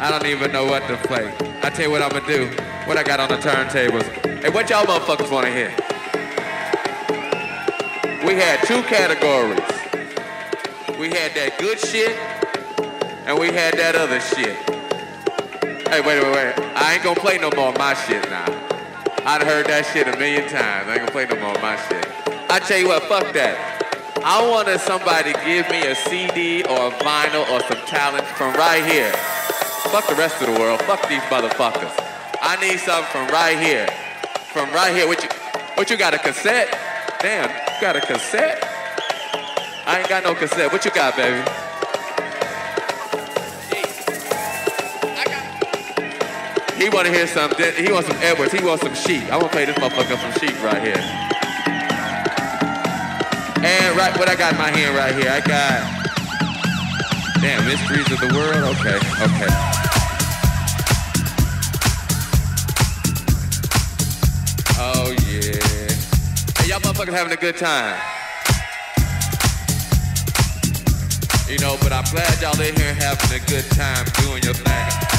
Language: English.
I don't even know what to play. I tell you what I'm gonna do. What I got on the turntables. Hey, what y'all motherfuckers wanna hear? We had two categories. We had that good shit, and we had that other shit. Hey, wait, wait, wait. I ain't gonna play no more of my shit now. I'd heard that shit a million times. I ain't gonna play no more of my shit. I tell you what, fuck that. I wanted somebody to give me a CD or a vinyl or some talent from right here. Fuck the rest of the world. Fuck these motherfuckers. I need something from right here. From right here. What you what you got a cassette? Damn, you got a cassette? I ain't got no cassette. What you got, baby? He wanna hear some he wants some Edwards, he wants some sheep. I wanna play this motherfucker some sheep right here. And right what I got in my hand right here, I got Damn, mysteries of the world? Okay, okay. Motherfuckers having a good time. You know, but I'm glad y'all in here having a good time doing your thing.